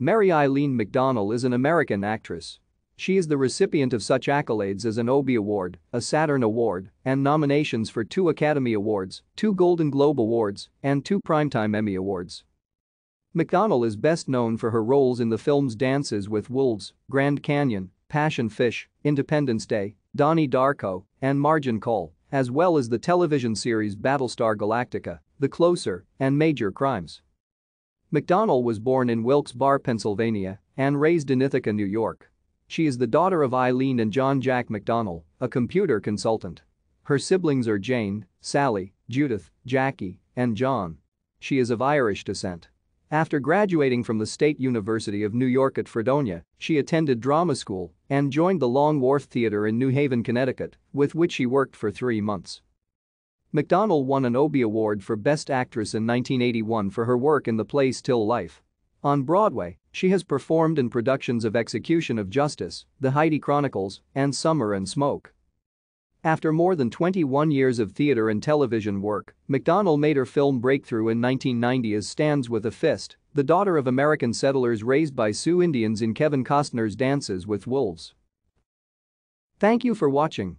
Mary Eileen McDonnell is an American actress. She is the recipient of such accolades as an Obie Award, a Saturn Award, and nominations for two Academy Awards, two Golden Globe Awards, and two Primetime Emmy Awards. McDonnell is best known for her roles in the films Dances with Wolves, Grand Canyon, Passion Fish, Independence Day, Donnie Darko, and Margin Call, as well as the television series Battlestar Galactica, The Closer, and Major Crimes. McDonnell was born in Wilkes-Barre, Pennsylvania, and raised in Ithaca, New York. She is the daughter of Eileen and John Jack McDonnell, a computer consultant. Her siblings are Jane, Sally, Judith, Jackie, and John. She is of Irish descent. After graduating from the State University of New York at Fredonia, she attended drama school and joined the Long Wharf Theater in New Haven, Connecticut, with which she worked for three months. McDonnell won an Obie Award for Best Actress in 1981 for her work in the play Still Life. On Broadway, she has performed in productions of Execution of Justice, The Heidi Chronicles, and Summer and Smoke. After more than 21 years of theater and television work, McDonnell made her film breakthrough in 1990 as Stands with a Fist, the daughter of American settlers raised by Sioux Indians in Kevin Costner's Dances with Wolves. Thank you for watching.